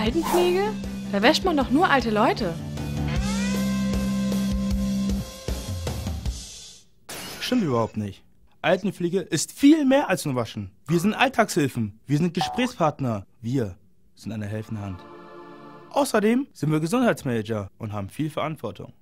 Altenpflege? Da wäscht man doch nur alte Leute. Stimmt überhaupt nicht. Altenpflege ist viel mehr als nur Waschen. Wir sind Alltagshilfen. Wir sind Gesprächspartner. Wir sind eine helfende Hand. Außerdem sind wir Gesundheitsmanager und haben viel Verantwortung.